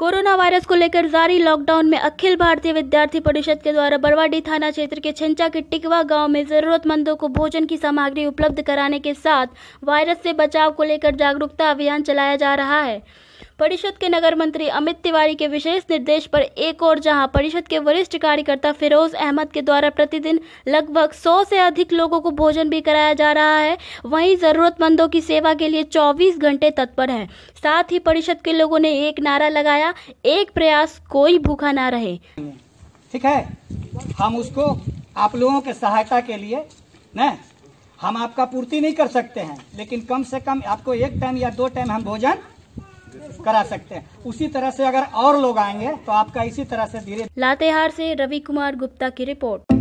Virus को लेकर जारी लॉकडाउन में अखिल भारतीय विद्यार्थी परिषद के द्वारा बरवाडी थाना क्षेत्र के छिंचा के टिकवा गाँव में जरूरतमंदों को भोजन की सामग्री उपलब्ध कराने के साथ वायरस से बचाव को लेकर जागरूकता अभियान चलाया जा रहा है। परिषद के नगर मंत्री अमित तिवारी के विशेष निर्देश पर एक और जहाँ परिषद के वरिष्ठ कार्यकर्ता फिरोज अहमद के द्वारा प्रतिदिन लगभग 100 से अधिक लोगों को भोजन भी कराया जा रहा है, वहीं जरूरतमंदों की सेवा के लिए 24 घंटे तत्पर है। साथ ही परिषद के लोगों ने एक नारा लगाया, एक प्रयास कोई भूखा ना रहे। ठीक है? हम उसको, आप लोगों के सहायता के लिए, न? हम आपका पूर्ति नहीं कर सकते हैं, लेकिन कम से कम आपको एक टाइम या दो टाइम हम भोजन करा सकते हैं। उसी तरह से अगर और लोग आएँगे तो आपका इसी तरह से धीरे लातेहार से रवि कुमार गुप्ता की रिपोर्ट।